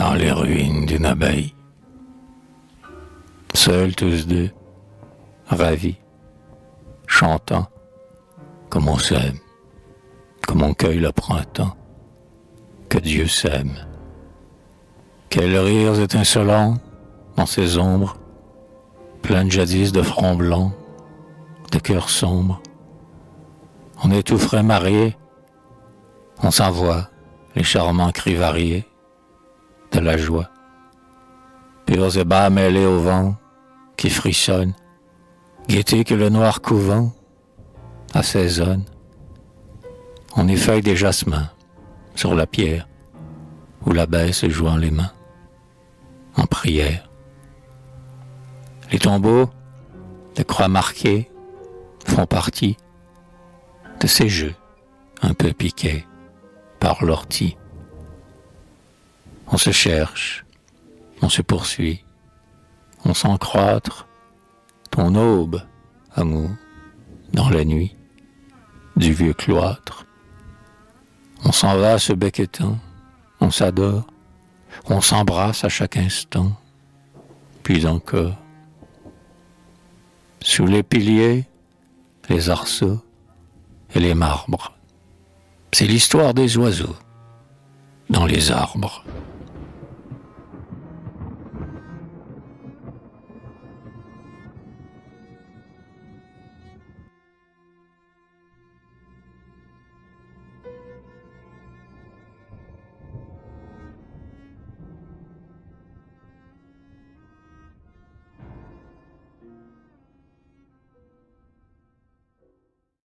dans les ruines d'une abbaye. Seuls tous deux, ravis, chantant, comme on s'aime, comme on cueille le printemps, que Dieu s'aime. Quels rires étincelants dans ces ombres, pleines jadis de fronts blancs, de cœurs sombres. On est tout frais mariés, on s'envoie les charmants cris variés de la joie. Purs et bas mêlés au vent qui frissonne, gaieté que le noir couvent assaisonne. On effeuille des jasmins sur la pierre où l'abeille se joint les mains en prière. Les tombeaux de croix marquées font partie de ces jeux un peu piqués par l'ortie. On se cherche, on se poursuit, on s'encroître, ton aube, amour, dans la nuit, du vieux cloître. On s'en va se becquetant, on s'adore, on s'embrasse à chaque instant, puis encore. Sous les piliers, les arceaux et les marbres. C'est l'histoire des oiseaux dans les arbres.